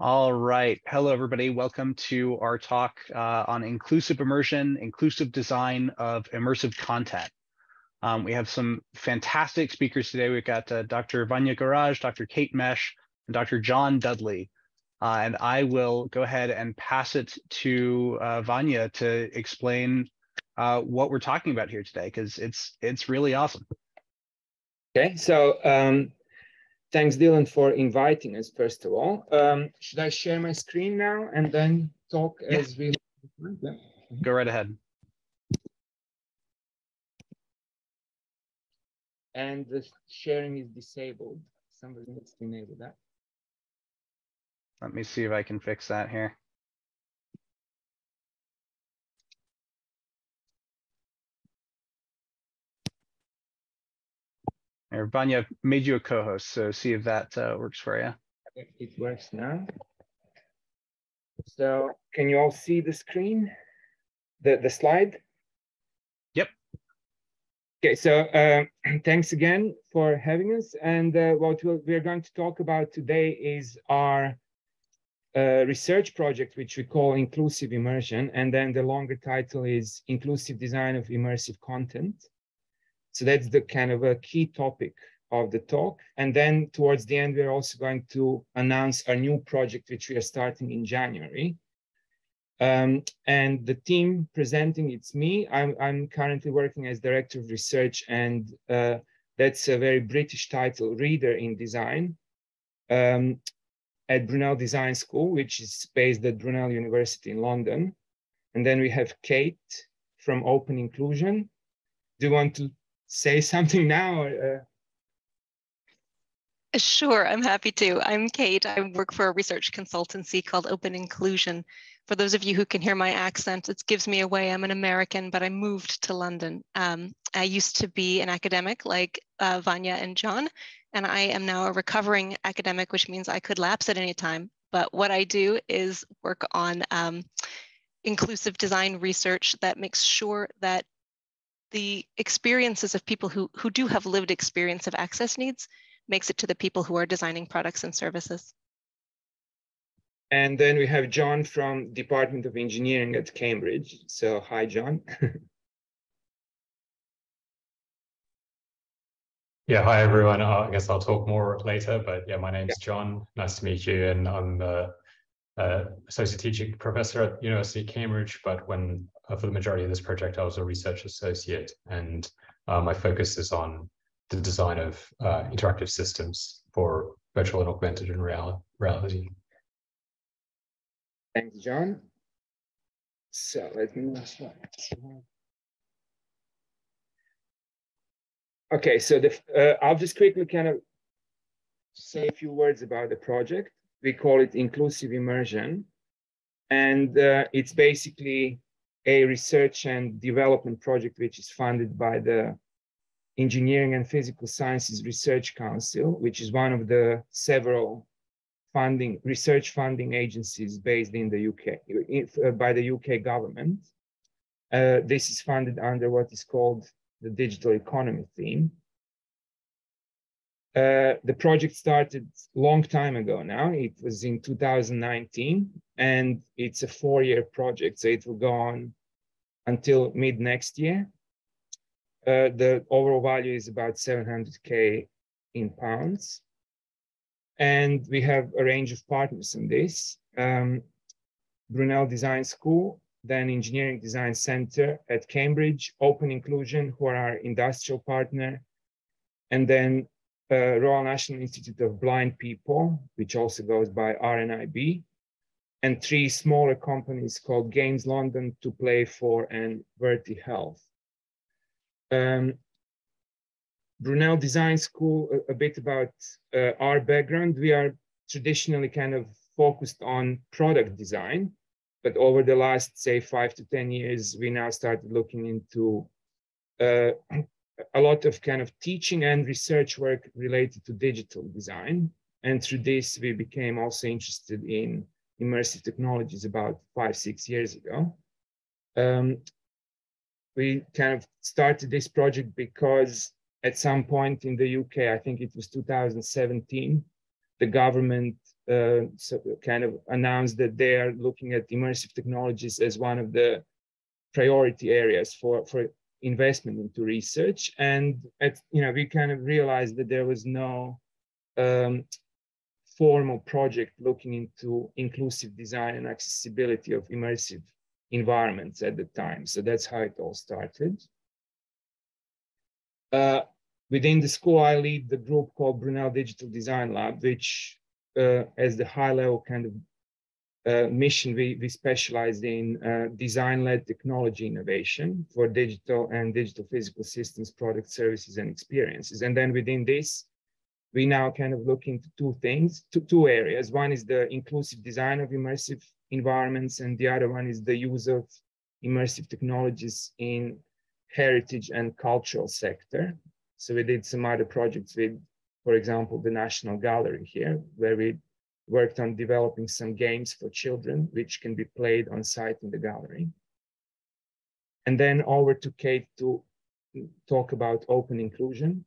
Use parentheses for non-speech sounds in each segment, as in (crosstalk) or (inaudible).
All right. Hello, everybody. Welcome to our talk uh, on inclusive immersion, inclusive design of immersive content. Um, we have some fantastic speakers today. We've got uh, Dr. Vanja Garaj, Dr. Kate Mesh, and Dr. John Dudley. Uh, and I will go ahead and pass it to uh, Vanja to explain uh, what we're talking about here today, because it's it's really awesome. Okay, so um, thanks, Dylan, for inviting us, first of all. Um, should I share my screen now and then talk yeah. as we... Yeah. Go right ahead. And the sharing is disabled. Somebody needs to enable that. Let me see if I can fix that here. Or Vanja made you a co-host, so see if that uh, works for you. It works now. So can you all see the screen, the, the slide? Yep. Okay, so uh, (clears throat) thanks again for having us. And uh, what we're going to talk about today is our uh, research project, which we call Inclusive Immersion. And then the longer title is Inclusive Design of Immersive Content. So that's the kind of a key topic of the talk. And then towards the end, we're also going to announce our new project, which we are starting in January. Um, and the team presenting, it's me. I'm, I'm currently working as Director of Research, and uh, that's a very British title, Reader in Design, um, at Brunel Design School, which is based at Brunel University in London. And then we have Kate from Open Inclusion. Do you want to say something now? Uh... Sure, I'm happy to. I'm Kate. I work for a research consultancy called Open Inclusion. For those of you who can hear my accent, it gives me away. I'm an American, but I moved to London. Um, I used to be an academic like uh, Vanja and John, and I am now a recovering academic, which means I could lapse at any time. But what I do is work on um, inclusive design research that makes sure that the experiences of people who, who do have lived experience of access needs makes it to the people who are designing products and services. And then we have John from Department of Engineering at Cambridge. So hi, John. (laughs) yeah, hi everyone. Uh, I guess I'll talk more later, but yeah, my name's yeah. John. Nice to meet you. And I'm the uh, associate teaching professor at University of Cambridge, but when uh, for the majority of this project, I was a research associate, and uh, my focus is on the design of uh, interactive systems for virtual and augmented and real reality. Thanks, John. So let me Okay, so the, uh, I'll just quickly kind of say a few words about the project. We call it inclusive immersion. And uh, it's basically a research and development project which is funded by the Engineering and Physical Sciences Research Council, which is one of the several funding research funding agencies based in the UK uh, by the UK government. Uh, this is funded under what is called the digital economy theme. Uh, the project started long time ago now. It was in 2019, and it's a four-year project, so it will go on until mid next year. Uh, the overall value is about 700k in pounds, and we have a range of partners in this. Um, Brunel Design School, then Engineering Design Center at Cambridge, Open Inclusion, who are our industrial partner, and then uh, Royal National Institute of Blind People, which also goes by RNIB, and three smaller companies called Games London, To Play For, and Verti Health. Um, Brunel Design School, a, a bit about uh, our background. We are traditionally kind of focused on product design, but over the last, say, five to 10 years, we now started looking into uh, a lot of kind of teaching and research work related to digital design. And through this, we became also interested in immersive technologies about five, six years ago. Um, we kind of started this project because at some point in the UK, I think it was 2017, the government uh, so kind of announced that they are looking at immersive technologies as one of the priority areas for, for investment into research. And at, you know, we kind of realized that there was no um, formal project looking into inclusive design and accessibility of immersive environments at the time. So that's how it all started. Uh, within the school, I lead the group called Brunel Digital Design Lab, which uh, as the high level kind of uh, mission, we, we specialize in uh, design-led technology innovation for digital and digital physical systems, product services, and experiences. And then within this, we now kind of look into two things, two, two areas. One is the inclusive design of immersive environments, and the other one is the use of immersive technologies in heritage and cultural sector. So we did some other projects with, for example, the National Gallery here, where we worked on developing some games for children, which can be played on site in the gallery. And then over to Kate to talk about open inclusion.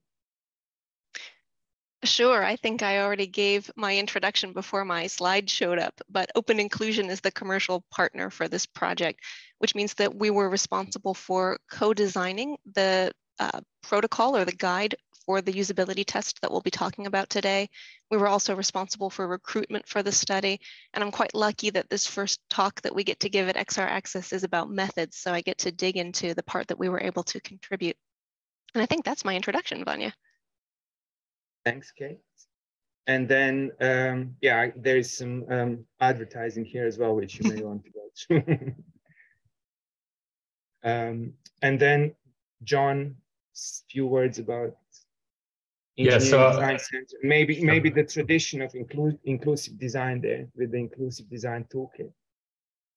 Sure, I think I already gave my introduction before my slide showed up, but Open Inclusion is the commercial partner for this project, which means that we were responsible for co-designing the uh, protocol or the guide for the usability test that we'll be talking about today. We were also responsible for recruitment for the study, and I'm quite lucky that this first talk that we get to give at XR Access is about methods, so I get to dig into the part that we were able to contribute. And I think that's my introduction, Vanja. Thanks, Kate. And then, um, yeah, there is some um, advertising here as well, which you may want to go through. (laughs) um, and then, John, few words about yeah, so, uh, design center. Maybe, maybe the tradition of inclu inclusive design there with the inclusive design toolkit.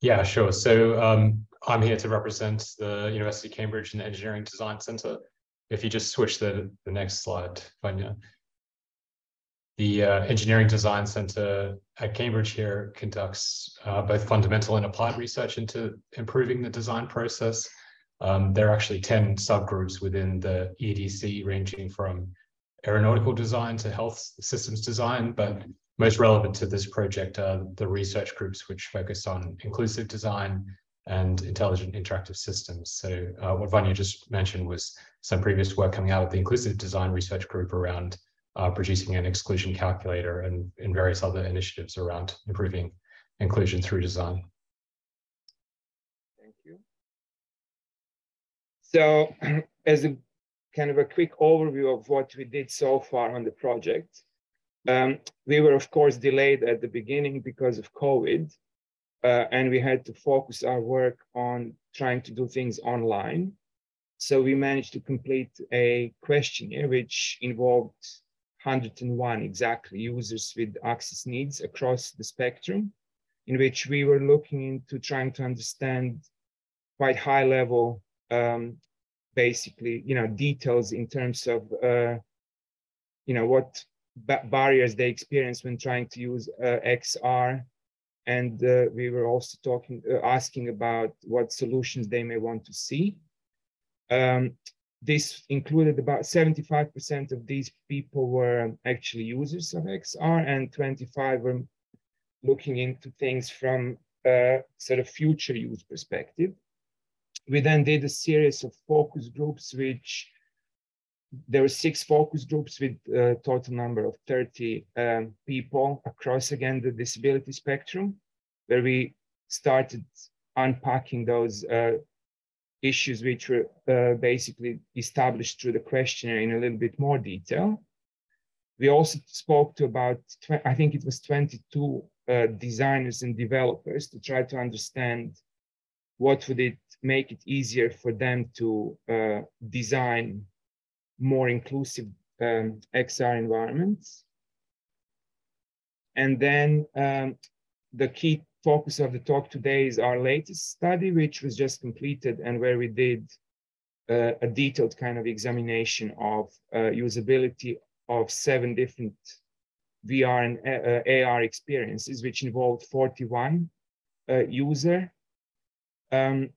Yeah, sure. So um, I'm here to represent the University of Cambridge and the Engineering Design Center. If you just switch the, the next slide, Vanja. The uh, Engineering Design Center at Cambridge here conducts uh, both fundamental and applied research into improving the design process. Um, there are actually 10 subgroups within the EDC ranging from aeronautical design to health systems design, but most relevant to this project are the research groups which focus on inclusive design and intelligent interactive systems. So uh, what Vanja just mentioned was some previous work coming out of the inclusive design research group around uh, producing an exclusion calculator and, and various other initiatives around improving inclusion through design. Thank you. So (clears throat) as a kind of a quick overview of what we did so far on the project, um, we were of course delayed at the beginning because of COVID, uh, and we had to focus our work on trying to do things online. So we managed to complete a questionnaire which involved 101 exactly users with access needs across the spectrum, in which we were looking into trying to understand quite high level, um, basically, you know, details in terms of, uh, you know, what ba barriers they experience when trying to use uh, XR. And uh, we were also talking, uh, asking about what solutions they may want to see. Um, this included about 75% of these people were actually users of XR and 25 were looking into things from a sort of future use perspective. We then did a series of focus groups, which there were six focus groups with a total number of 30 um, people across, again, the disability spectrum, where we started unpacking those uh, issues which were uh, basically established through the questionnaire in a little bit more detail. We also spoke to about, I think it was 22 uh, designers and developers to try to understand what would it make it easier for them to uh, design more inclusive um, XR environments. And then um, the key focus of the talk today is our latest study, which was just completed and where we did uh, a detailed kind of examination of uh, usability of seven different VR and uh, AR experiences, which involved 41 uh, user. Um,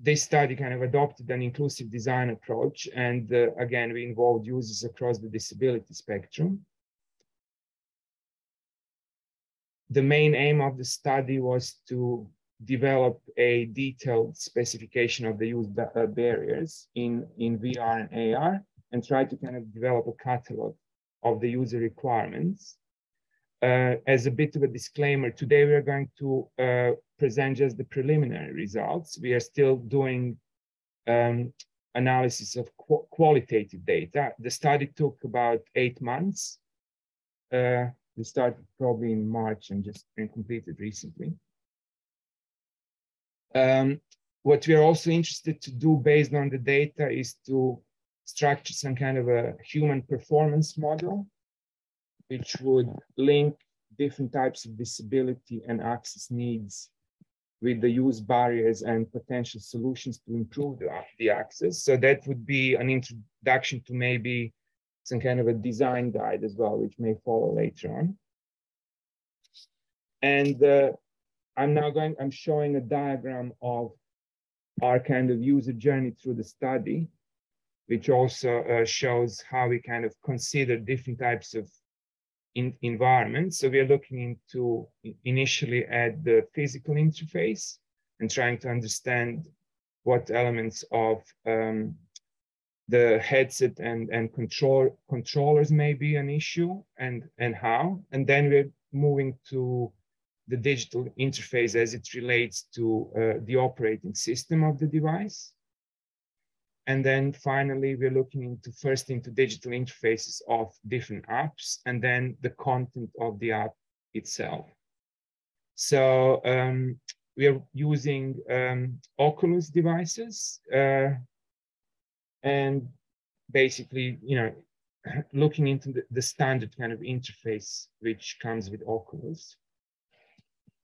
this study kind of adopted an inclusive design approach. And uh, again, we involved users across the disability spectrum. the main aim of the study was to develop a detailed specification of the use uh, barriers in, in VR and AR and try to kind of develop a catalog of the user requirements. Uh, as a bit of a disclaimer, today we are going to uh, present just the preliminary results. We are still doing um, analysis of qu qualitative data. The study took about eight months. Uh, we started probably in March and just completed recently. Um, what we are also interested to do based on the data is to structure some kind of a human performance model, which would link different types of disability and access needs with the use barriers and potential solutions to improve the, the access. So that would be an introduction to maybe some kind of a design guide as well, which may follow later on. And uh, I'm now going, I'm showing a diagram of our kind of user journey through the study, which also uh, shows how we kind of consider different types of in environments. So we are looking into initially at the physical interface and trying to understand what elements of um, the headset and, and control controllers may be an issue and, and how. And then we're moving to the digital interface as it relates to uh, the operating system of the device. And then finally, we're looking into first into digital interfaces of different apps and then the content of the app itself. So um, we are using um, Oculus devices uh, and basically, you know, (clears throat) looking into the, the standard kind of interface which comes with Oculus.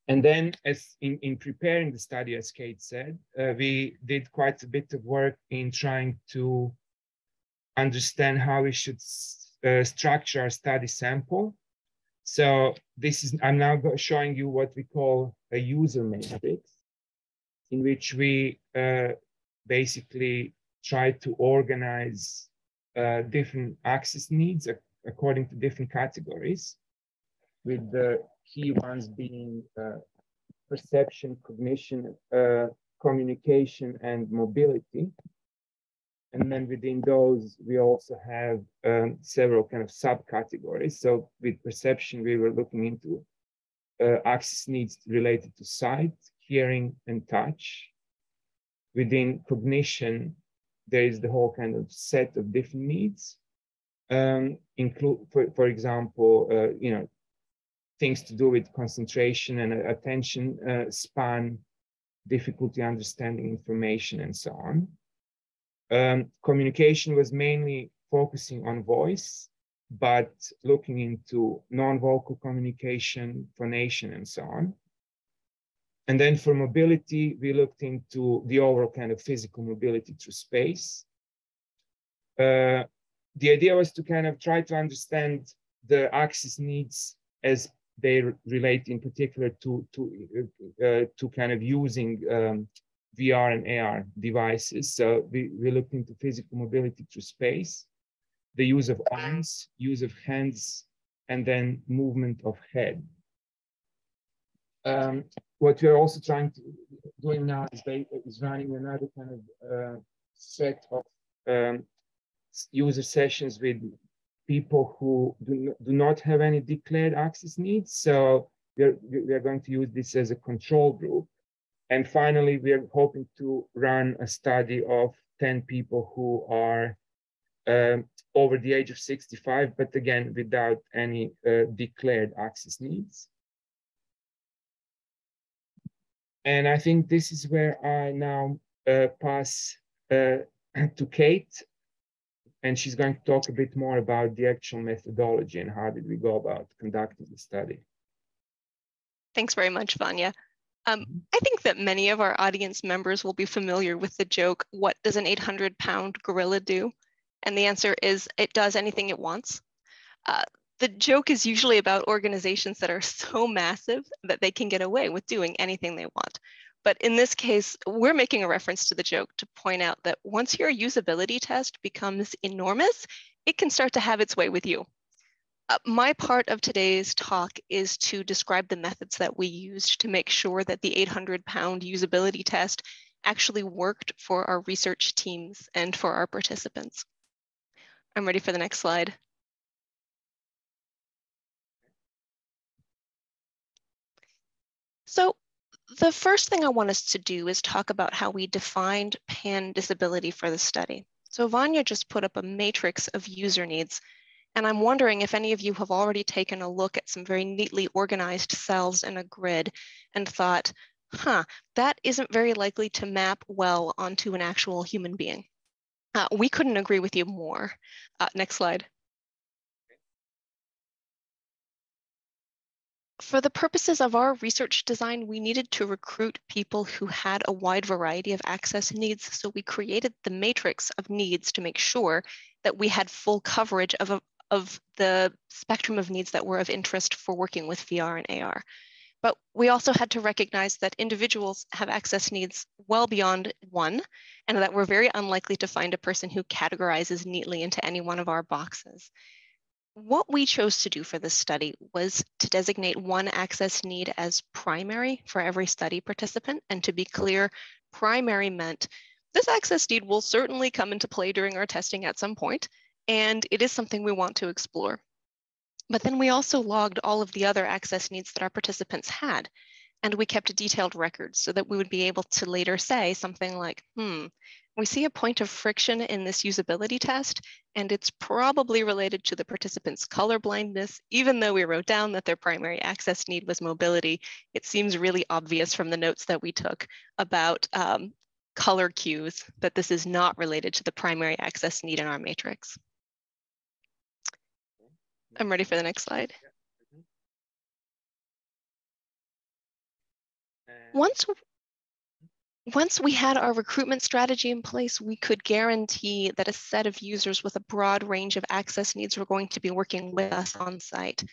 And then as in, in preparing the study, as Kate said, uh, we did quite a bit of work in trying to understand how we should uh, structure our study sample. So this is, I'm now showing you what we call a user matrix, in which we uh, basically try to organize uh, different access needs according to different categories with the key ones being uh, perception, cognition, uh, communication, and mobility. And then within those, we also have um, several kind of subcategories. So with perception, we were looking into uh, access needs related to sight, hearing, and touch. Within cognition, there is the whole kind of set of different needs. Um, include, for, for example, uh, you know, things to do with concentration and attention uh, span, difficulty understanding information, and so on. Um, communication was mainly focusing on voice, but looking into non-vocal communication, phonation, and so on. And then for mobility, we looked into the overall kind of physical mobility through space. Uh, the idea was to kind of try to understand the access needs as they relate in particular to to uh, to kind of using um, VR and AR devices. So we, we looked into physical mobility through space, the use of arms, use of hands, and then movement of head. Um, what we're also trying to doing now is, they, is running another kind of uh, set of um, user sessions with people who do, do not have any declared access needs. So we're, we're going to use this as a control group. And finally, we are hoping to run a study of 10 people who are um, over the age of 65, but again, without any uh, declared access needs. And I think this is where I now uh, pass uh, (clears throat) to Kate and she's going to talk a bit more about the actual methodology and how did we go about conducting the study. Thanks very much, Vanja. Um, mm-hmm. I think that many of our audience members will be familiar with the joke, what does an 800 pound gorilla do? And the answer is it does anything it wants. Uh, the joke is usually about organizations that are so massive that they can get away with doing anything they want. But in this case, we're making a reference to the joke to point out that once your usability test becomes enormous, it can start to have its way with you. Uh, my part of today's talk is to describe the methods that we used to make sure that the 800 pound usability test actually worked for our research teams and for our participants. I'm ready for the next slide. So the first thing I want us to do is talk about how we defined pan disability for the study. So Vanja just put up a matrix of user needs and I'm wondering if any of you have already taken a look at some very neatly organized cells in a grid and thought, huh, that isn't very likely to map well onto an actual human being. Uh, we couldn't agree with you more. Uh, next slide. For the purposes of our research design, we needed to recruit people who had a wide variety of access needs. So we created the matrix of needs to make sure that we had full coverage of a, of the spectrum of needs that were of interest for working with VR and AR. But we also had to recognize that individuals have access needs well beyond one, and that we're very unlikely to find a person who categorizes neatly into any one of our boxes. What we chose to do for this study was to designate one access need as primary for every study participant. And to be clear, primary meant this access need will certainly come into play during our testing at some point, and it is something we want to explore. But then we also logged all of the other access needs that our participants had. And we kept a detailed record so that we would be able to later say something like, hmm, we see a point of friction in this usability test, and it's probably related to the participant's color blindness. Even though we wrote down that their primary access need was mobility, it seems really obvious from the notes that we took about um, color cues that this is not related to the primary access need in our matrix. I'm ready for the next slide. Once, once we had our recruitment strategy in place, we could guarantee that a set of users with a broad range of access needs were going to be working with us on site.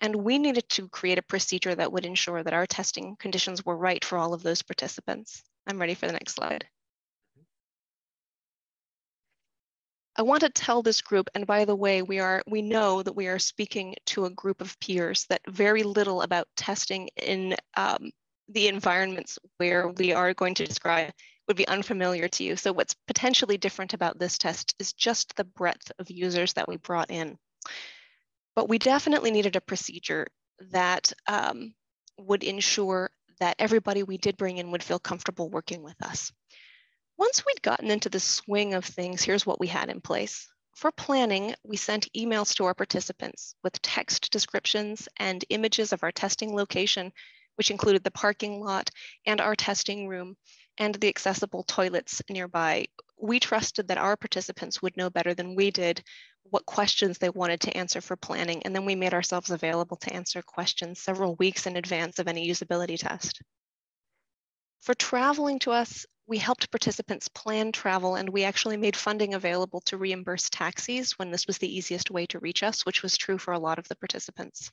And we needed to create a procedure that would ensure that our testing conditions were right for all of those participants. I'm ready for the next slide. I want to tell this group, and by the way, we are we know that we are speaking to a group of peers that very little about testing in um, the environments where we are going to describe would be unfamiliar to you. So what's potentially different about this test is just the breadth of users that we brought in. But we definitely needed a procedure that um, would ensure that everybody we did bring in would feel comfortable working with us. Once we'd gotten into the swing of things, here's what we had in place. For planning, we sent emails to our participants with text descriptions and images of our testing location, which included the parking lot and our testing room and the accessible toilets nearby. We trusted that our participants would know better than we did what questions they wanted to answer for planning, and then we made ourselves available to answer questions several weeks in advance of any usability test. For traveling to us, we helped participants plan travel and we actually made funding available to reimburse taxis when this was the easiest way to reach us, which was true for a lot of the participants.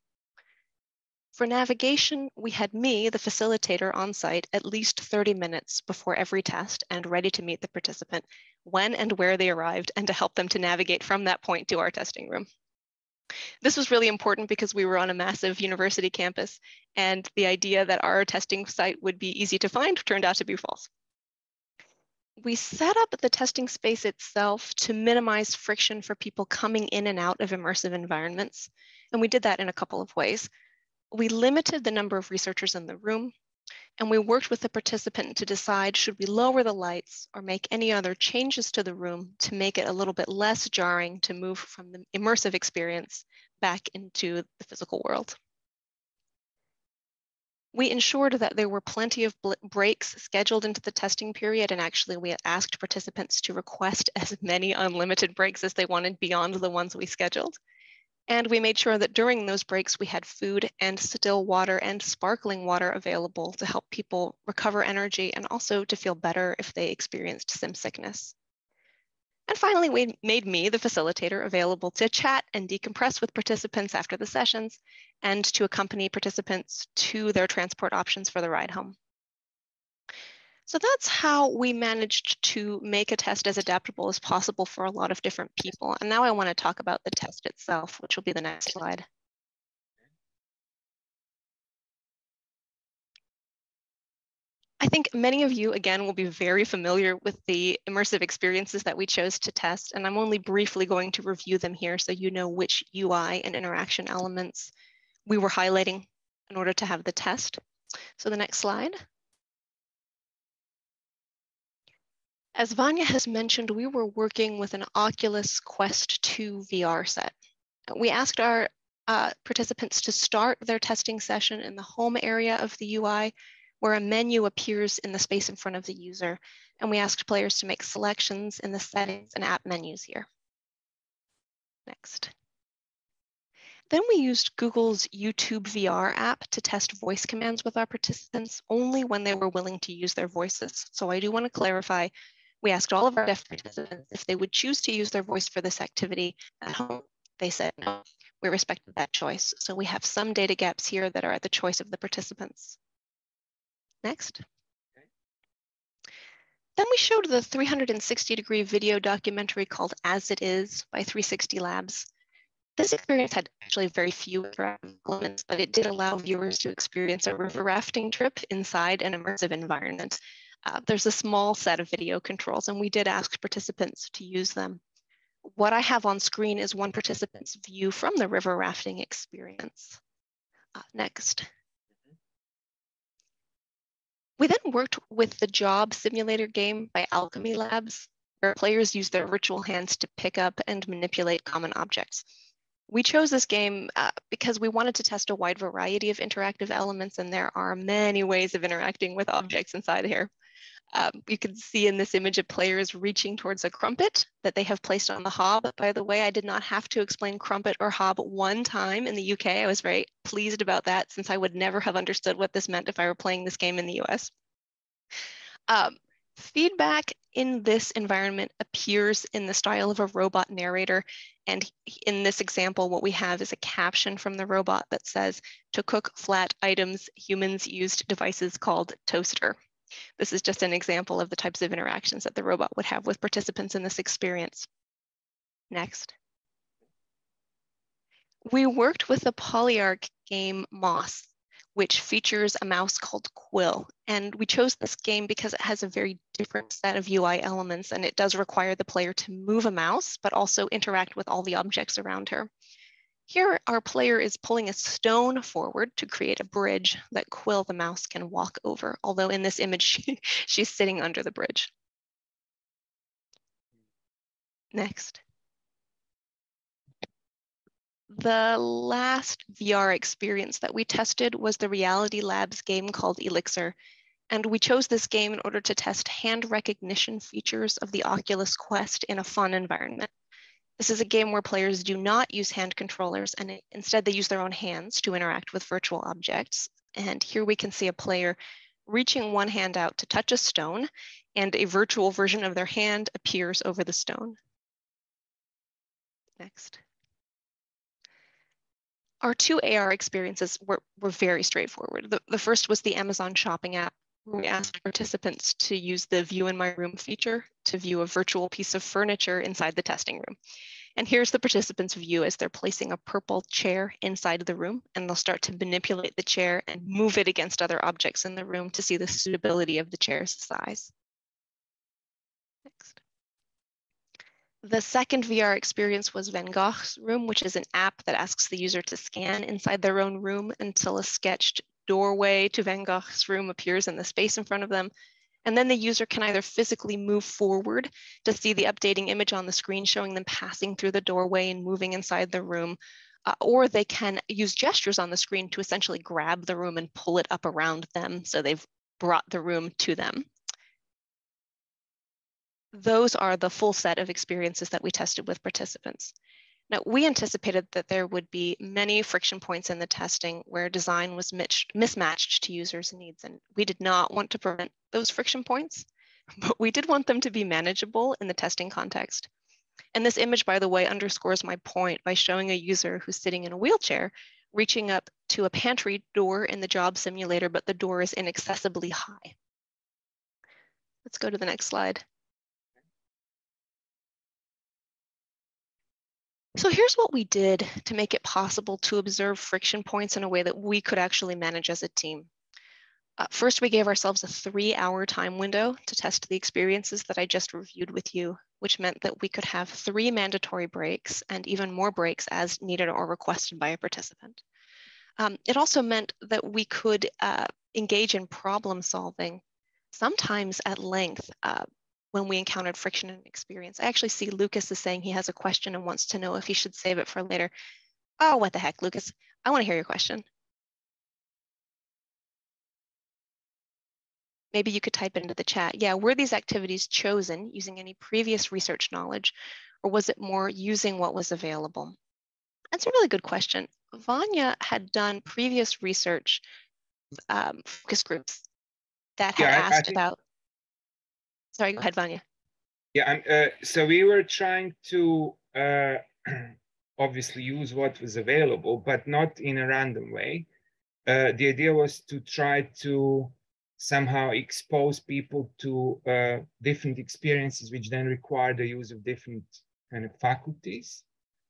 For navigation, we had me, the facilitator on site, at least 30 minutes before every test and ready to meet the participant when and where they arrived and to help them to navigate from that point to our testing room. This was really important because we were on a massive university campus and the idea that our testing site would be easy to find turned out to be false we set up the testing space itself to minimize friction for people coming in and out of immersive environments. And we did that in a couple of ways. We limited the number of researchers in the room, and we worked with the participant to decide should we lower the lights or make any other changes to the room to make it a little bit less jarring to move from the immersive experience back into the physical world. We ensured that there were plenty of breaks scheduled into the testing period, and actually we asked participants to request (laughs) as many unlimited breaks as they wanted beyond the ones we scheduled. And we made sure that during those breaks, we had food and still water and sparkling water available to help people recover energy and also to feel better if they experienced sim sickness. And finally, we made me, the facilitator, available to chat and decompress with participants after the sessions and to accompany participants to their transport options for the ride home. So that's how we managed to make a test as adaptable as possible for a lot of different people. And now I want to talk about the test itself, which will be the next slide. I think many of you, again, will be very familiar with the immersive experiences that we chose to test, and I'm only briefly going to review them here so you know which UI and interaction elements we were highlighting in order to have the test. So the next slide. As Vanja has mentioned, we were working with an Oculus Quest 2 VR set. We asked our uh, participants to start their testing session in the home area of the UI where a menu appears in the space in front of the user. And we asked players to make selections in the settings and app menus here. Next. Then we used Google's YouTube VR app to test voice commands with our participants only when they were willing to use their voices. So I do want to clarify we asked all of our deaf participants if they would choose to use their voice for this activity at home. They said no. We respected that choice. So we have some data gaps here that are at the choice of the participants. Next. Then we showed the 360 degree video documentary called As It Is by 360 Labs. This experience had actually very few elements, but it did allow viewers to experience a river rafting trip inside an immersive environment uh, there's a small set of video controls and we did ask participants to use them. What I have on screen is one participant's view from the river rafting experience. Uh, next. We then worked with the job simulator game by Owlchemy Labs, where players use their virtual hands to pick up and manipulate common objects. We chose this game uh, because we wanted to test a wide variety of interactive elements, and there are many ways of interacting with objects inside here. Um, you can see in this image of players reaching towards a crumpet that they have placed on the hob. By the way, I did not have to explain crumpet or hob one time in the UK. I was very pleased about that since I would never have understood what this meant if I were playing this game in the US. Um, feedback in this environment appears in the style of a robot narrator. And in this example, what we have is a caption from the robot that says, to cook flat items, humans used devices called toaster. This is just an example of the types of interactions that the robot would have with participants in this experience. Next. We worked with the PolyArc game Moss, which features a mouse called Quill. And we chose this game because it has a very different set of UI elements and it does require the player to move a mouse, but also interact with all the objects around her. Here, our player is pulling a stone forward to create a bridge that Quill the mouse can walk over, although in this image, (laughs) she, she's sitting under the bridge. Next. The last VR experience that we tested was the Reality Labs game called Elixir. And we chose this game in order to test hand recognition features of the Oculus Quest in a fun environment. This is a game where players do not use hand controllers and instead they use their own hands to interact with virtual objects. And here we can see a player reaching one hand out to touch a stone and a virtual version of their hand appears over the stone. Next. Our two AR experiences were, were very straightforward. The, the first was the Amazon shopping app we asked participants to use the view in my room feature to view a virtual piece of furniture inside the testing room. And here's the participant's view as they're placing a purple chair inside the room and they'll start to manipulate the chair and move it against other objects in the room to see the suitability of the chair's size. Next. The second VR experience was Van Gogh's Room, which is an app that asks the user to scan inside their own room until a sketched doorway to Van Gogh's room appears in the space in front of them. And then the user can either physically move forward to see the updating image on the screen showing them passing through the doorway and moving inside the room, uh, or they can use gestures on the screen to essentially grab the room and pull it up around them so they've brought the room to them. Those are the full set of experiences that we tested with participants. Now, we anticipated that there would be many friction points in the testing where design was mismatched to users' needs, and we did not want to prevent those friction points, (laughs) but we did want them to be manageable in the testing context. And this image, by the way, underscores my point by showing a user who's sitting in a wheelchair reaching up to a pantry door in the job simulator, but the door is inaccessibly high. let's go to the next slide. So here's what we did to make it possible to observe friction points in a way that we could actually manage as a team. Uh, first, we gave ourselves a three hour time window to test the experiences that I just reviewed with you, which meant that we could have three mandatory breaks and even more breaks as needed or requested by a participant. Um, it also meant that we could uh, engage in problem solving, sometimes at length, uh, when we encountered friction in experience. I actually see Lucas is saying he has a question and wants to know if he should save it for later. Oh, what the heck, Lucas? I want to hear your question. Maybe you could type it into the chat. Yeah, were these activities chosen using any previous research knowledge, or was it more using what was available? That's a really good question. Vanja had done previous research um, focus groups that had yeah, asked about Sorry, go ahead, Vanja. Yeah, uh, so we were trying to uh, (clears throat) obviously use what was available, but not in a random way. Uh, the idea was to try to somehow expose people to uh, different experiences, which then require the use of different kind of faculties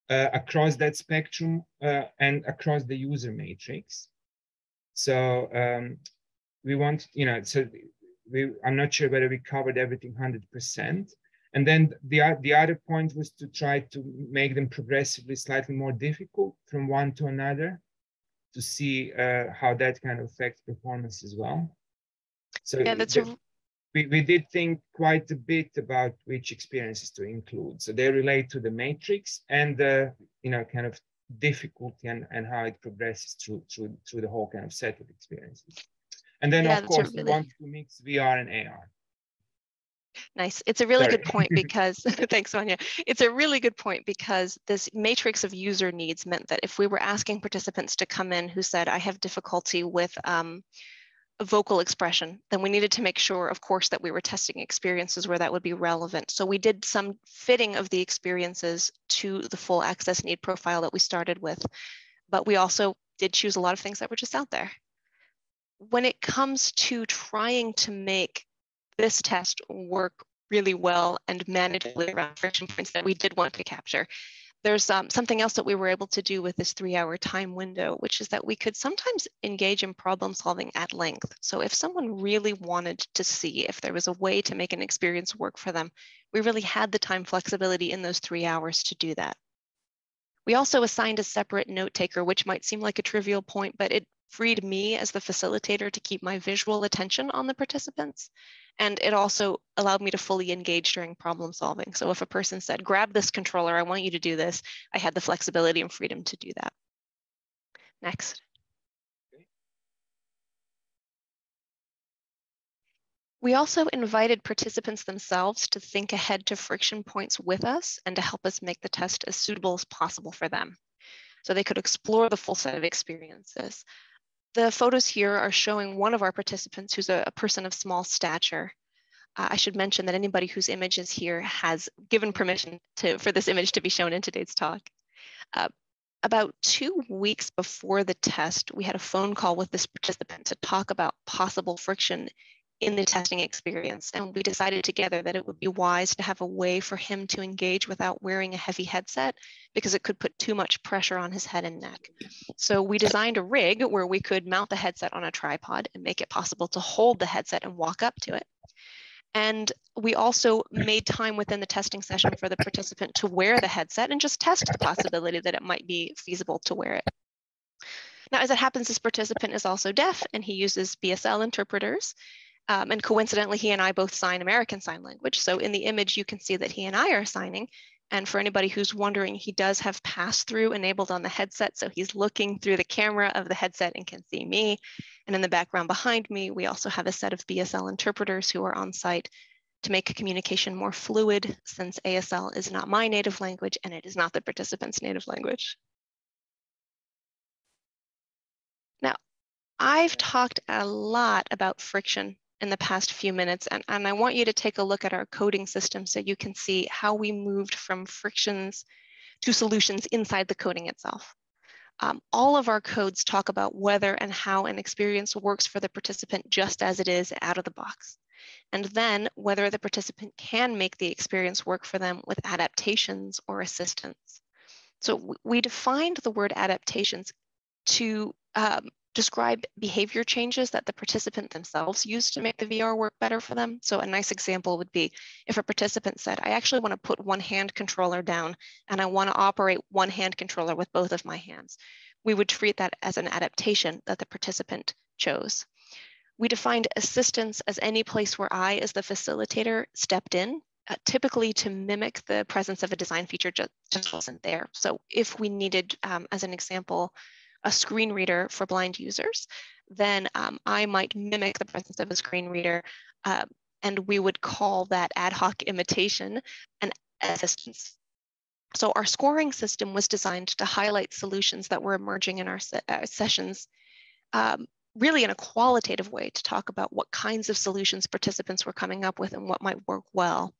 uh, across that spectrum uh, and across the user matrix. So um, we want, you know, so we, I'm not sure whether we covered everything 100%. And then the, the other point was to try to make them progressively slightly more difficult from one to another to see uh, how that kind of affects performance as well. So yeah, that's the, we, we did think quite a bit about which experiences to include. So they relate to the matrix and the, you know, kind of difficulty and, and how it progresses through, through, through the whole kind of set of experiences. And then yeah, of course really... we want to mix VR and AR. Nice. It's a really Sorry. good point because, (laughs) thanks, Sonia. It's a really good point because this matrix of user needs meant that if we were asking participants to come in who said, I have difficulty with um, vocal expression, then we needed to make sure, of course, that we were testing experiences where that would be relevant. So we did some fitting of the experiences to the full access need profile that we started with, but we also did choose a lot of things that were just out there when it comes to trying to make this test work really well and manageably around friction points that we did want to capture, there's um, something else that we were able to do with this three hour time window, which is that we could sometimes engage in problem solving at length. So if someone really wanted to see if there was a way to make an experience work for them, we really had the time flexibility in those three hours to do that. We also assigned a separate note taker, which might seem like a trivial point, but it freed me as the facilitator to keep my visual attention on the participants. And it also allowed me to fully engage during problem solving. So if a person said, grab this controller, I want you to do this, I had the flexibility and freedom to do that. Next. We also invited participants themselves to think ahead to friction points with us and to help us make the test as suitable as possible for them. So they could explore the full set of experiences. The photos here are showing one of our participants who's a, a person of small stature. Uh, I should mention that anybody whose image is here has given permission to, for this image to be shown in today's talk. Uh, about two weeks before the test, we had a phone call with this participant to talk about possible friction in the testing experience. And we decided together that it would be wise to have a way for him to engage without wearing a heavy headset because it could put too much pressure on his head and neck. So we designed a rig where we could mount the headset on a tripod and make it possible to hold the headset and walk up to it. And we also made time within the testing session for the participant to wear the headset and just test the possibility that it might be feasible to wear it. Now, as it happens, this participant is also deaf and he uses BSL interpreters. Um, and coincidentally, he and I both sign American Sign Language. So in the image, you can see that he and I are signing. And for anybody who's wondering, he does have pass-through enabled on the headset. So he's looking through the camera of the headset and can see me. And in the background behind me, we also have a set of BSL interpreters who are on site to make communication more fluid since ASL is not my native language and it is not the participant's native language. Now, I've talked a lot about friction in the past few minutes. And, and I want you to take a look at our coding system so you can see how we moved from frictions to solutions inside the coding itself. Um, all of our codes talk about whether and how an experience works for the participant just as it is out of the box. and then whether the participant can make the experience work for them with adaptations or assistance. So we defined the word adaptations to um, describe behavior changes that the participant themselves used to make the VR work better for them. So a nice example would be if a participant said, I actually want to put one hand controller down and I want to operate one hand controller with both of my hands. We would treat that as an adaptation that the participant chose. We defined assistance as any place where I, as the facilitator, stepped in, uh, typically to mimic the presence of a design feature just, just wasn't there. So if we needed, um, as an example, a screen reader for blind users, then um, I might mimic the presence of a screen reader uh, and we would call that ad hoc imitation an assistance. So our scoring system was designed to highlight solutions that were emerging in our se uh, sessions um, really in a qualitative way to talk about what kinds of solutions participants were coming up with and what might work well.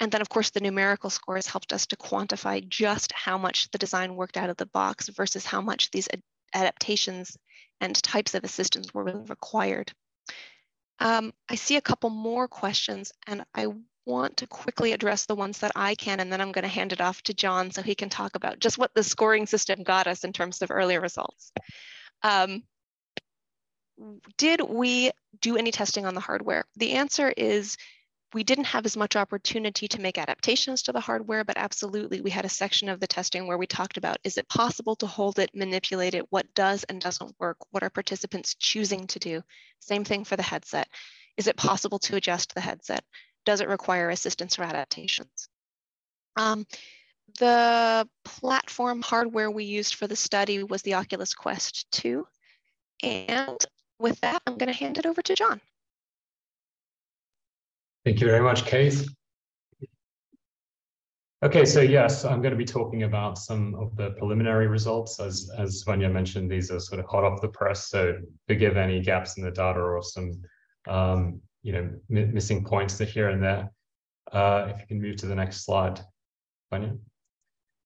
And then of course the numerical scores helped us to quantify just how much the design worked out of the box versus how much these adaptations and types of assistance were required. Um, I see a couple more questions and I want to quickly address the ones that I can, and then I'm going to hand it off to John so he can talk about just what the scoring system got us in terms of earlier results. Um, did we do any testing on the hardware? The answer is we didn't have as much opportunity to make adaptations to the hardware, but absolutely we had a section of the testing where we talked about, is it possible to hold it, manipulate it, what does and doesn't work, what are participants choosing to do? Same thing for the headset. Is it possible to adjust the headset? Does it require assistance or adaptations? Um, the platform hardware we used for the study was the Oculus Quest 2. And with that, I'm going to hand it over to John. Thank you very much, Kate. Okay, so yes, I'm going to be talking about some of the preliminary results. As, as Vanja mentioned, these are sort of hot off the press, so forgive any gaps in the data or some um, you know, missing points here and there. Uh, if you can move to the next slide, Vanja.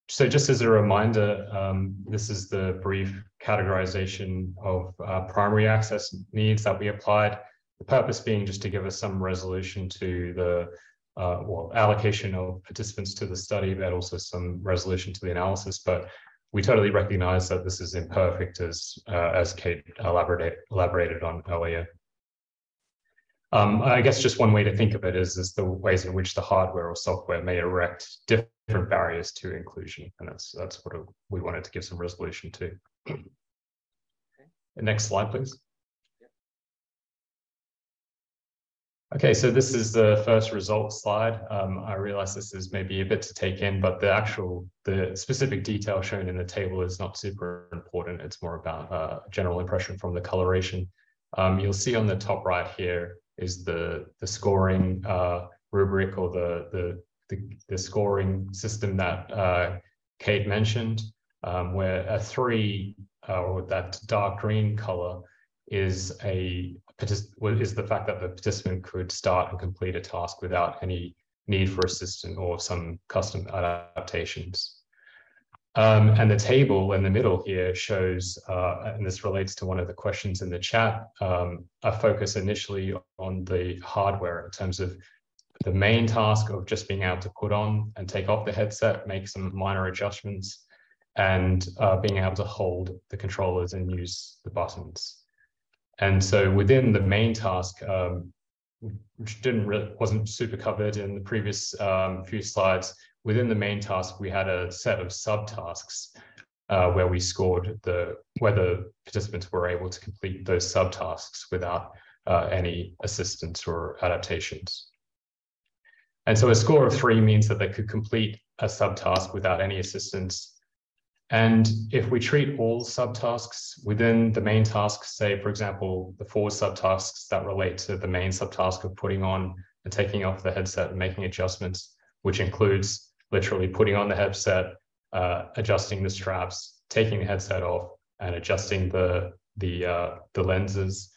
So just as a reminder, um, this is the brief categorization of uh, primary access needs that we applied. The purpose being just to give us some resolution to the uh, well allocation of participants to the study, but also some resolution to the analysis. But we totally recognize that this is imperfect, as uh, as Kate elaborated elaborated on earlier. Um, I guess just one way to think of it is, is the ways in which the hardware or software may erect different barriers to inclusion. And that's, that's what we wanted to give some resolution to. Okay. Next slide, please. Okay, so this is the first results slide. Um, I realize this is maybe a bit to take in, but the actual, the specific detail shown in the table is not super important. It's more about uh, general impression from the coloration. Um, you'll see on the top right here, is the the scoring uh, rubric or the, the, the the scoring system that uh, Kate mentioned, um, where a three uh, or that dark green color is a is the fact that the participant could start and complete a task without any need for assistance or some custom adaptations. Um, and the table in the middle here shows, uh, and this relates to one of the questions in the chat, um, a focus initially on the hardware in terms of the main task of just being able to put on and take off the headset, make some minor adjustments, and uh, being able to hold the controllers and use the buttons. And so within the main task, um, which didn't really, wasn't super covered in the previous um, few slides, within the main task, we had a set of subtasks uh, where we scored the whether participants were able to complete those subtasks without uh, any assistance or adaptations. And so a score of three means that they could complete a subtask without any assistance. And if we treat all subtasks within the main task, say, for example, the four subtasks that relate to the main subtask of putting on and taking off the headset and making adjustments, which includes literally putting on the headset, uh, adjusting the straps, taking the headset off, and adjusting the the uh, the lenses,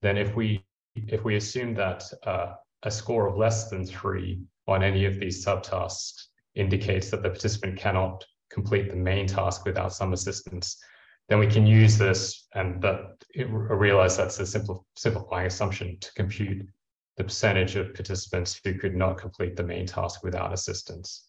then if we if we assume that uh, a score of less than three on any of these subtasks indicates that the participant cannot complete the main task without some assistance, then we can use this and that it, realize that's a simple simplifying assumption to compute the percentage of participants who could not complete the main task without assistance.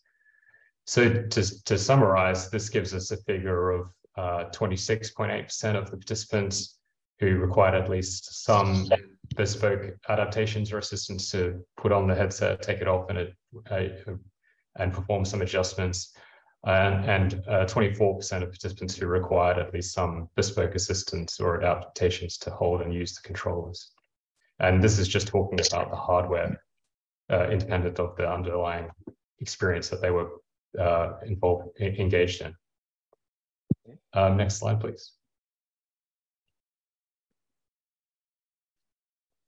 So to, to summarize, this gives us a figure of 26.8% uh, of the participants who required at least some bespoke adaptations or assistance to put on the headset, take it off, and, it, uh, and perform some adjustments. And 24% uh, of participants who required at least some bespoke assistance or adaptations to hold and use the controllers. And this is just talking about the hardware, uh, independent of the underlying experience that they were uh, involved, engaged in. Um, next slide, please.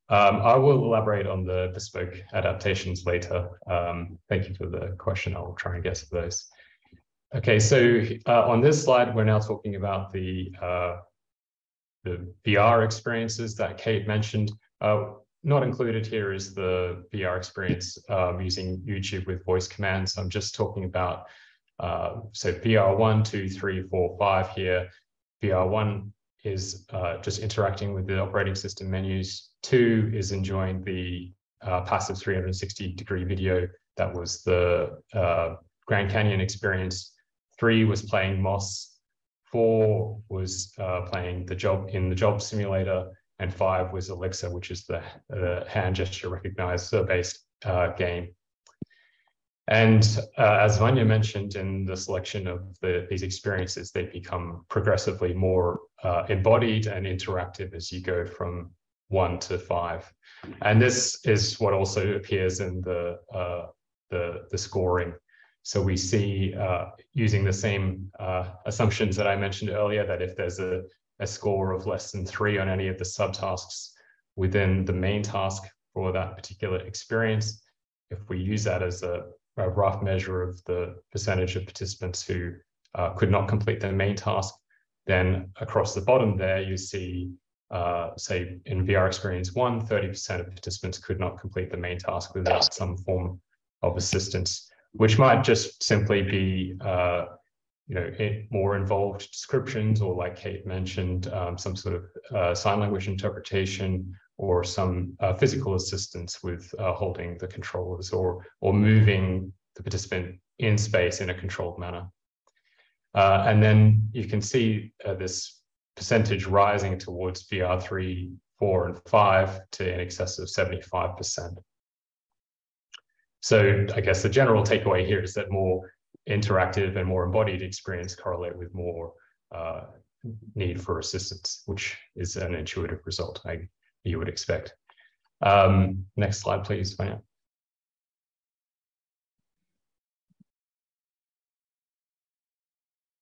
Um, I will elaborate on the bespoke adaptations later. Um, thank you for the question. I'll try and get to those. Okay, so uh, on this slide, we're now talking about the, uh, the VR experiences that Kate mentioned. Uh, not included here is the VR experience um, using YouTube with voice commands. I'm just talking about, uh, so VR one, two, three, four, five here. VR one is uh, just interacting with the operating system menus. Two is enjoying the uh, passive 360 degree video. That was the Grand Canyon experience. Three was playing Moss. Four was uh, playing the job in the job simulator. And five was Elixir, which is the, the hand gesture recognizer based uh, game. And uh, as Vanja mentioned in the selection of the, these experiences, they become progressively more uh, embodied and interactive as you go from one to five. And this is what also appears in the, uh, the, the, scoring. So we see uh, using the same uh, assumptions that I mentioned earlier, that if there's a, a score of less than three on any of the subtasks within the main task for that particular experience, if we use that as a a rough measure of the percentage of participants who uh, could not complete their main task. Then across the bottom there, you see, uh, say in VR experience one, 30% of participants could not complete the main task without some form of assistance, which might just simply be, uh, you know, more involved descriptions or like Kate mentioned, um, some sort of uh, sign language interpretation or some uh, physical assistance with uh, holding the controllers or, or moving the participant in space in a controlled manner. Uh, and then you can see uh, this percentage rising towards VR3, 4, and 5 to in excess of 75%. So I guess the general takeaway here is that more interactive and more embodied experience correlate with more uh, need for assistance, which is an intuitive result. I you would expect. Um, next slide, please, Vanja.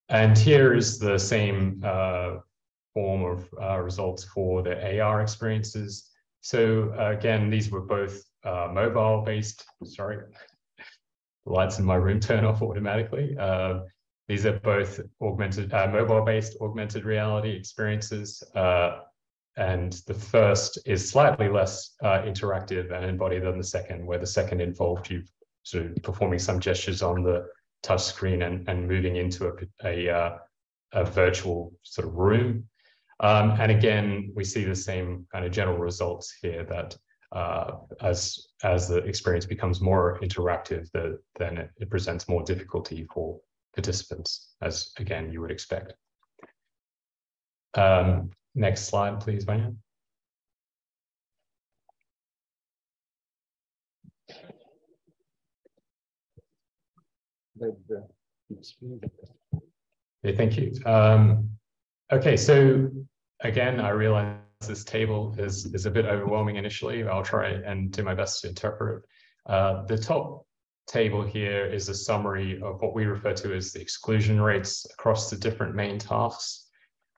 And here is the same uh, form of uh, results for the AR experiences. So uh, again, these were both uh, mobile-based, sorry, lights in my room turn off automatically. Uh, these are both augmented, uh, mobile-based augmented reality experiences and the first is slightly less uh, interactive and embodied than the second, where the second involved you sort of performing some gestures on the touch screen and, and moving into a, a, uh, a virtual sort of room. Um, and again, we see the same kind of general results here that uh, as as the experience becomes more interactive, the, then it, it presents more difficulty for participants, as again you would expect. Um, Next slide, please, Vanja. Okay, thank you. Um, okay, so again, I realize this table is, is a bit overwhelming initially. I'll try and do my best to interpret it. Uh, the top table here is a summary of what we refer to as the exclusion rates across the different main tasks.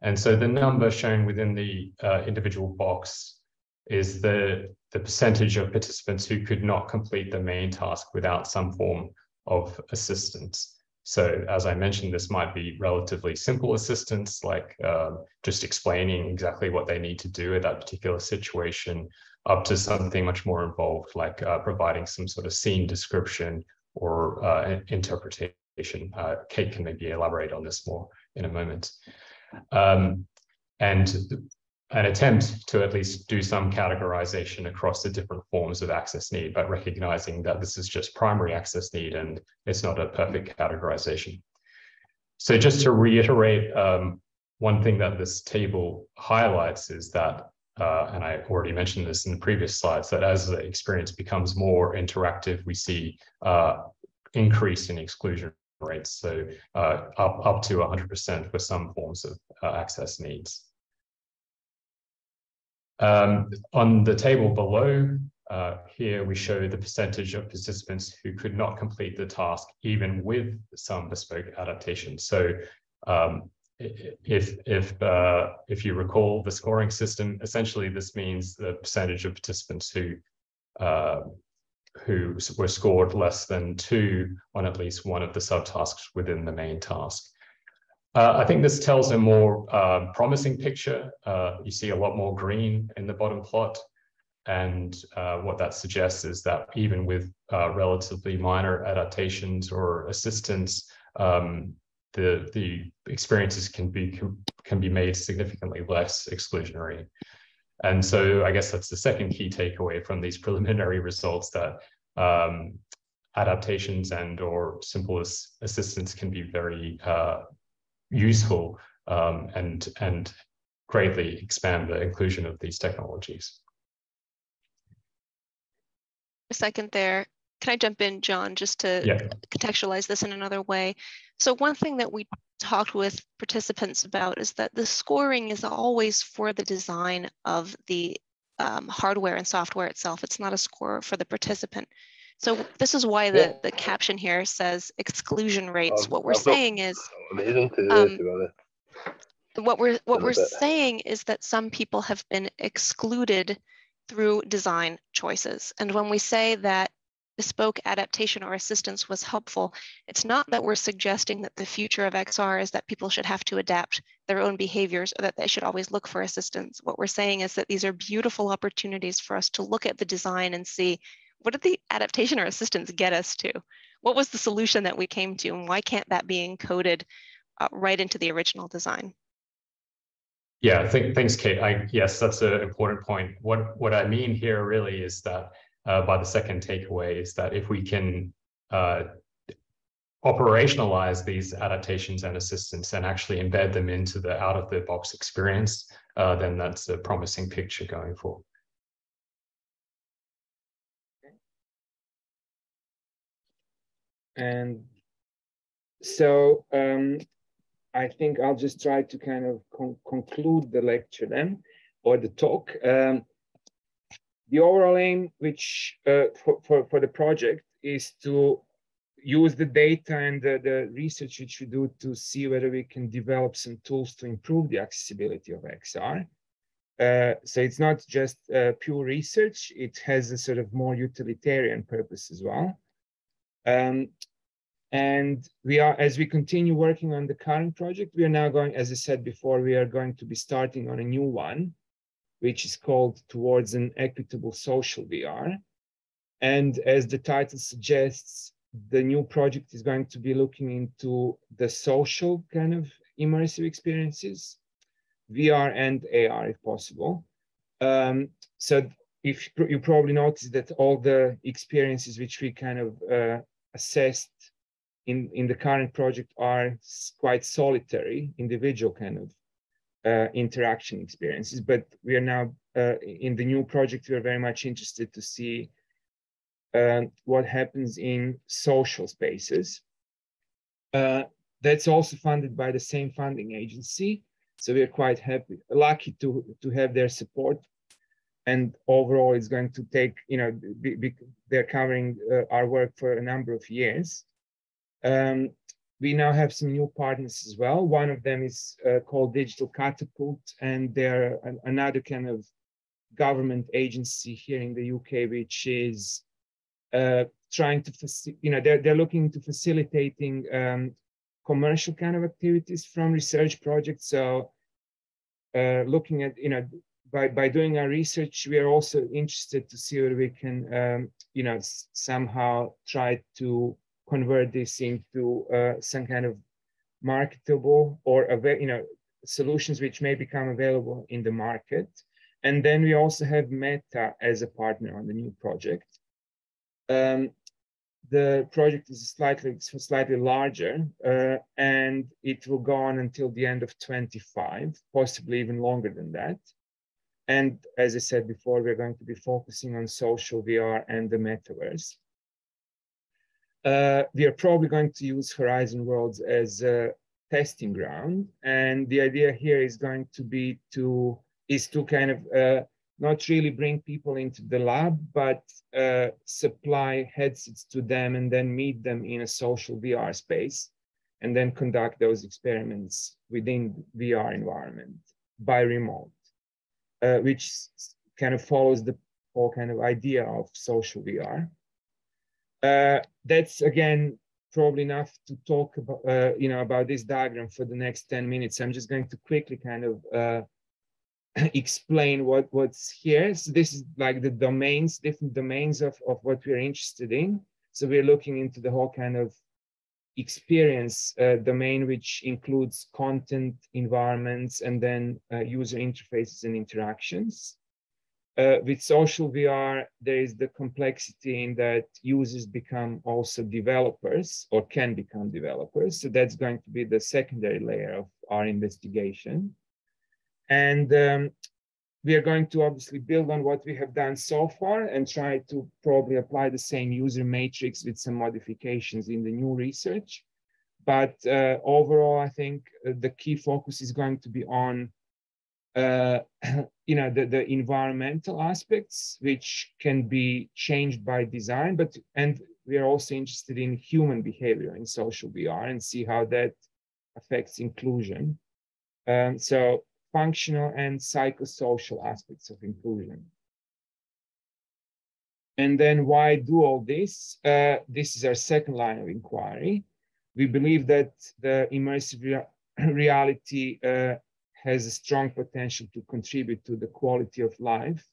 And so the number shown within the uh, individual box is the, the percentage of participants who could not complete the main task without some form of assistance. So as I mentioned, this might be relatively simple assistance, like uh, just explaining exactly what they need to do in that particular situation, up to something much more involved, like uh, providing some sort of scene description or uh, interpretation. Uh, Kate can maybe elaborate on this more in a moment. Um, and an attempt to at least do some categorization across the different forms of access need, but recognizing that this is just primary access need and it's not a perfect categorization. So just to reiterate, um, one thing that this table highlights is that, uh, and I already mentioned this in the previous slides, that as the experience becomes more interactive, we see uh, increase in exclusion rates, so uh, up, up to 100% for some forms of uh, access needs. Um, on the table below, uh, here we show the percentage of participants who could not complete the task even with some bespoke adaptation. So um, if if uh, if you recall the scoring system, essentially this means the percentage of participants who uh, who were scored less than two on at least one of the subtasks within the main task. Uh, I think this tells a more uh, promising picture. Uh, you see a lot more green in the bottom plot. And uh, what that suggests is that even with uh, relatively minor adaptations or assistance, um, the, the experiences can be, can be made significantly less exclusionary. And so I guess that's the second key takeaway from these (laughs) preliminary results that um, adaptations and or simple assistance can be very uh, useful um, and, and greatly expand the inclusion of these technologies. A second there. Can I jump in, John, just to yeah. contextualize this in another way? So one thing that we talked with participants about is that the scoring is always for the design of the um, hardware and software itself. It's not a score for the participant. So this is why the, yeah. the caption here says exclusion rates. What we're saying is um, what we're what we're saying is that some people have been excluded through design choices. And when we say that bespoke adaptation or assistance was helpful, it's not that we're suggesting that the future of XR is that people should have to adapt their own behaviors or that they should always look for assistance. What we're saying is that these are beautiful opportunities for us to look at the design and see what did the adaptation or assistance get us to? What was the solution that we came to and why can't that be encoded uh, right into the original design? Yeah, th thanks, Kate. I, yes, that's an important point. What, what I mean here really is that uh, by the second takeaway is that if we can uh, operationalize these adaptations and assistance and actually embed them into the out of the box experience, uh, then that's a promising picture going forward. And so um, I think I'll just try to kind of con conclude the lecture then, or the talk. Um, the overall aim, which uh, for, for, for the project, is to use the data and the, the research which we do to see whether we can develop some tools to improve the accessibility of XR. Uh, so it's not just uh, pure research, it has a sort of more utilitarian purpose as well. Um, and we are, as we continue working on the current project, we are now going, as I said before, we are going to be starting on a new one, which is called Towards an Equitable Social VR. And as the title suggests, the new project is going to be looking into the social kind of immersive experiences, VR and AR if possible. Um, so if you probably noticed that all the experiences which we kind of uh, assessed in, in the current project are quite solitary, individual kind of uh, interaction experiences. But we are now uh, in the new project, we are very much interested to see uh, what happens in social spaces. Uh, that's also funded by the same funding agency. So we're quite happy, lucky to, to have their support and overall it's going to take you know be, be, they're covering uh, our work for a number of years. Um, we now have some new partners as well. One of them is uh, called digital catapult and they're an, another kind of government agency here in the uk which is uh, trying to you know they're, they're looking to facilitating um, commercial kind of activities from research projects. So uh, looking at you know by, by doing our research, we are also interested to see whether we can, um, you know, somehow try to convert this into uh, some kind of marketable or you know, solutions which may become available in the market. And then we also have Meta as a partner on the new project. Um, the project is slightly slightly larger uh, and it will go on until the end of 25 possibly even longer than that and as i said before we're going to be focusing on social vr and the metaverse. Uh, we are probably going to use horizon worlds as a testing ground. And the idea here is going to be to is to kind of uh, not really bring people into the lab, but uh, supply headsets to them and then meet them in a social VR space and then conduct those experiments within VR environment by remote, uh, which kind of follows the whole kind of idea of social VR. Uh, that's again probably enough to talk about uh, you know about this diagram for the next 10 minutes. I'm just going to quickly kind of uh, (clears throat) explain what what's here. So this is like the domains, different domains of, of what we're interested in. So we're looking into the whole kind of experience uh, domain, which includes content, environments, and then uh, user interfaces and interactions. Uh, with social VR, there is the complexity in that users become also developers or can become developers. So that's going to be the secondary layer of our investigation. And um, we are going to obviously build on what we have done so far and try to probably apply the same user matrix with some modifications in the new research. But uh, overall, I think uh, the key focus is going to be on uh, (clears throat) you know, the, the environmental aspects, which can be changed by design, but and we are also interested in human behavior in social VR and see how that affects inclusion. Um, so functional and psychosocial aspects of inclusion. And then why do all this? Uh, this is our second line of inquiry. We believe that the immersive rea (clears throat) reality uh, has a strong potential to contribute to the quality of life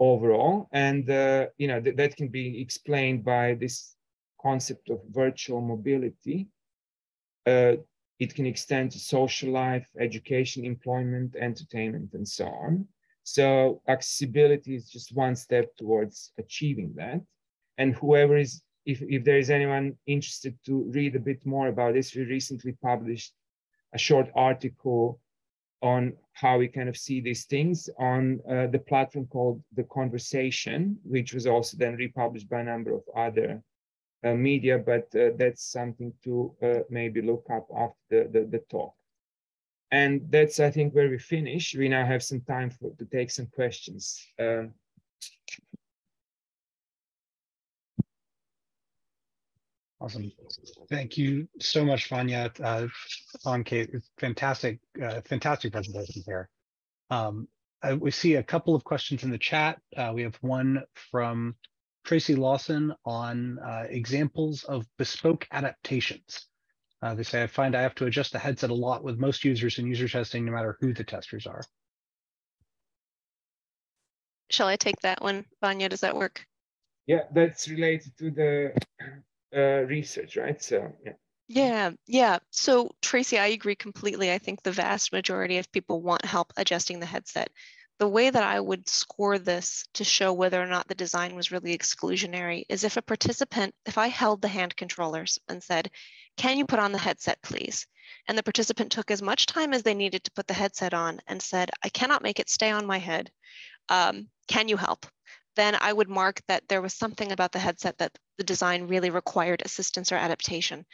overall. And, uh, you know, th that can be explained by this concept of virtual mobility uh, it can extend to social life, education, employment, entertainment, and so on. So accessibility is just one step towards achieving that. And whoever is, if, if there is anyone interested to read a bit more about this, we recently published a short article on how we kind of see these things on uh, the platform called The Conversation, which was also then republished by a number of other media, but uh, that's something to uh, maybe look up after the, the, the, talk. And that's, I think, where we finish. We now have some time for, to take some questions. Um, Awesome. Thank you so much, Vanja. Uh, on Kate, fantastic, uh, fantastic presentation here. Um, we see a couple of questions in the chat. Uh, we have one from Tracy Lawson on uh, examples of bespoke adaptations. Uh, they say, I find I have to adjust the headset a lot with most users in user testing, no matter who the testers are. Shall I take that one, Vanja? Does that work? Yeah, that's related to the uh, research, right? So, yeah. Yeah, yeah. So, Tracy, I agree completely. I think the vast majority of people want help adjusting the headset the way that I would score this to show whether or not the design was really exclusionary is if a participant, if I held the hand controllers and said, can you put on the headset, please? And the participant took as much time as they needed to put the headset on and said, I cannot make it stay on my head. Um, can you help? Then I would mark that there was something about the headset that the design really required assistance or adaptation.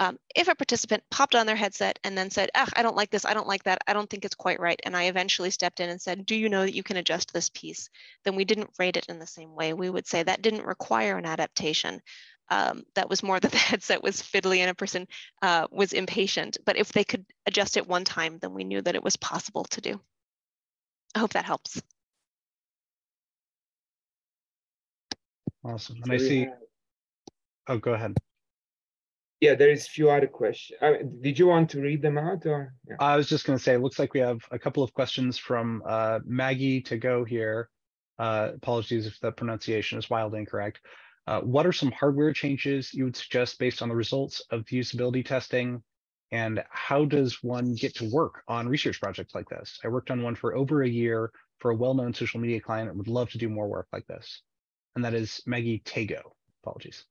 Um, if a participant popped on their headset and then said, ah, I don't like this, I don't like that, I don't think it's quite right, and I eventually stepped in and said, do you know that you can adjust this piece? Then we didn't rate it in the same way. We would say that didn't require an adaptation. Um, that was more that the (laughs) headset was fiddly and a person uh, was impatient. But if they could adjust it one time, then we knew that it was possible to do. I hope that helps. Awesome. And I see, oh, go ahead yeah, there is a few other questions. Uh, did you want to read them out or? Yeah. I was just going to say, it looks like we have a couple of questions from uh, Maggie to go here. Uh, apologies if the pronunciation is wildly incorrect. Uh, what are some hardware changes you would suggest based on the results of the usability testing? And how does one get to work on research projects like this? I worked on one for over a year for a well-known social media client and would love to do more work like this. And that is Maggie Tago. Apologies.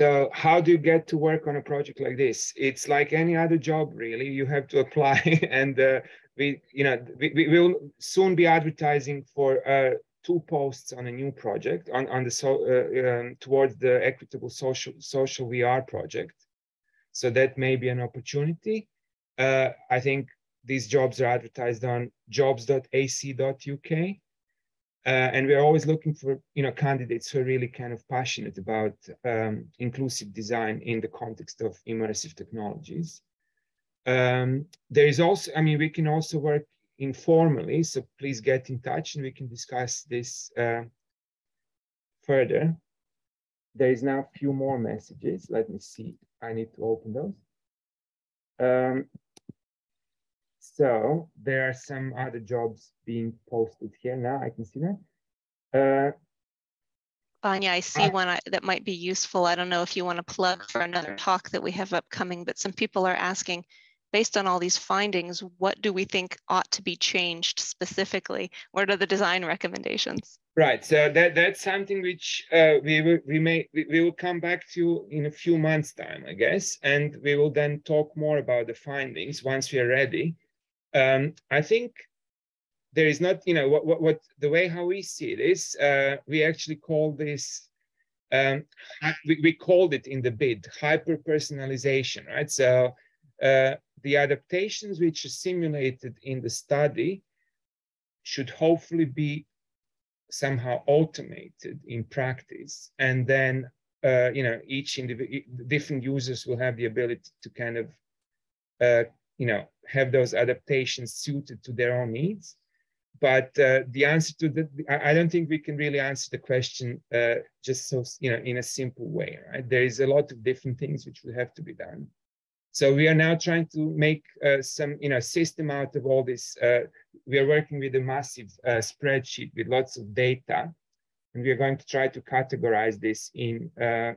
So how do you get to work on a project like this? It's like any other job, really. You have to (laughs) apply, and uh, we, you know, we, we will soon be advertising for uh, two posts on a new project on on the so uh, um, towards the equitable social social VR project. So that may be an opportunity. Uh, I think these jobs are advertised on jobs.ac.uk. Uh, and we're always looking for you know candidates who are really kind of passionate about um, inclusive design in the context of immersive technologies. Um, there is also, I mean, we can also work informally, so please get in touch and we can discuss this uh, further. There is now a few more messages. Let me see. I need to open those. Um, so there are some other jobs being posted here now. I can see that. Uh, Vanja, I see I, one I, that might be useful. I don't know if you want to plug for another talk that we have upcoming, but some people are asking, based on all these findings, what do we think ought to be changed specifically? What are the design recommendations? Right. So that that's something which uh, we will we may we will come back to in a few months' time, I guess, and we will then talk more about the findings once we are ready. Um, I think there is not, you know, what, what, what the way how we see it is, uh, we actually call this, um, we, we called it in the bid hyper personalization, right? So uh, the adaptations which are simulated in the study should hopefully be somehow automated in practice and then uh, you know each individual different users will have the ability to kind of uh, you know have those adaptations suited to their own needs. But uh, the answer to the i don't think we can really answer the question uh, just so you know in a simple way right? There is a lot of different things which will have to be done. So we are now trying to make uh, some you know system out of all this uh, we are working with a massive uh, spreadsheet with lots of data. And we are going to try to categorize this in uh,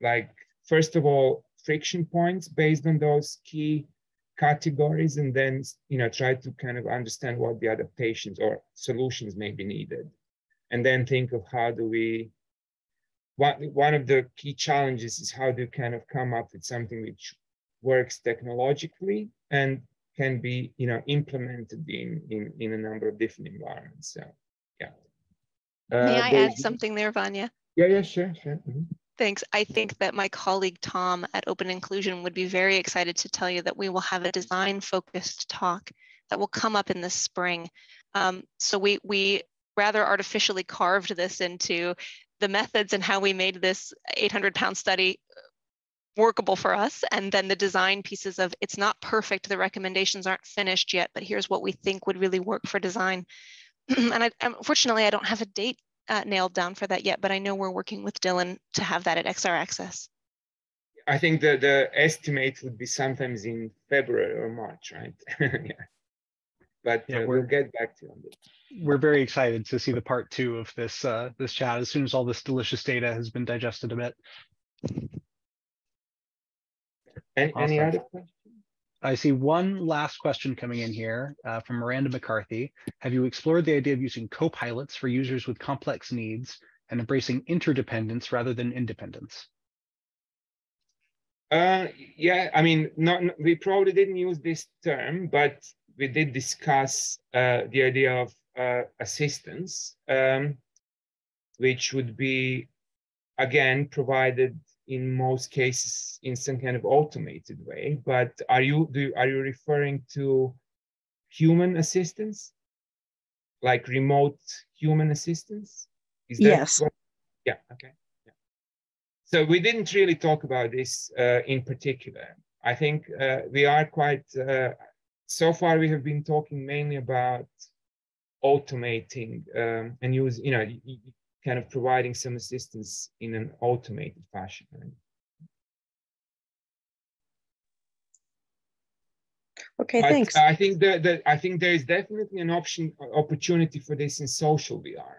like first of all friction points based on those key categories and then you know try to kind of understand what the adaptations or solutions may be needed. And then think of how do we one, one of the key challenges is how do you kind of come up with something which works technologically and can be you know implemented in in, in a number of different environments. So yeah. Uh, may i add something there Vanja? Yeah yeah sure sure. Mm -hmm. Thanks. I think that my colleague Tom at Open Inclusion would be very excited to tell you that we will have a design focused talk that will come up in the spring. Um, so we, we rather artificially carved this into the methods and how we made this 800 pound study workable for us. And then the design pieces of it's not perfect, the recommendations aren't finished yet, but here's what we think would really work for design. (clears throat) and I, unfortunately, I don't have a date uh, nailed down for that yet, but I know we're working with Dylan to have that at XR Access. I think the, the estimate would be sometimes in February or March, right? (laughs) yeah. But yeah, uh, we'll get back to you on this. We're very excited to see the part two of this uh, this chat as soon as all this delicious data has been digested a bit. Any, awesome. any other questions? I see one last question coming in here uh, from Miranda McCarthy. Have you explored the idea of using co-pilots for users with complex needs and embracing interdependence rather than independence? Uh, yeah, I mean, not, we probably didn't use this term, but we did discuss uh, the idea of uh, assistance, um, which would be, again, provided in most cases in some kind of automated way. But are you do are you referring to human assistance, like remote human assistance? Is that yes. What, yeah. Okay. Yeah. So we didn't really talk about this uh, in particular. I think uh, we are quite. Uh, so far, we have been talking mainly about automating um, and use. You know, kind of providing some assistance in an automated fashion. Okay, thanks. I think that, that I think there is definitely an option opportunity for this in social VR,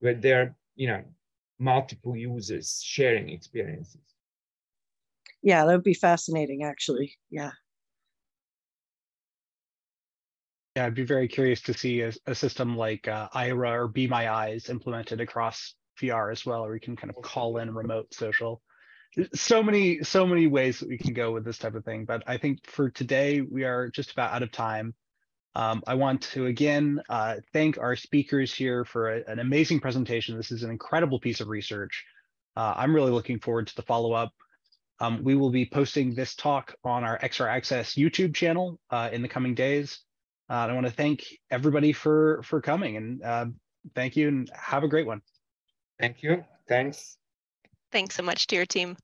where there are you know multiple users sharing experiences. yeah, that would be fascinating, actually. Yeah. Yeah, I'd be very curious to see a, a system like uh, Aira or Be My Eyes implemented across VR as well, where we can kind of call in remote social. So many, so many ways that we can go with this type of thing. But I think for today, we are just about out of time. Um, I want to again uh, thank our speakers here for a, an amazing presentation. This is an incredible piece of research. Uh, I'm really looking forward to the follow-up. Um, we will be posting this talk on our XR Access YouTube channel uh, in the coming days. Uh, I want to thank everybody for for coming and uh, thank you and have a great one. Thank you. Thanks. Thanks so much to your team.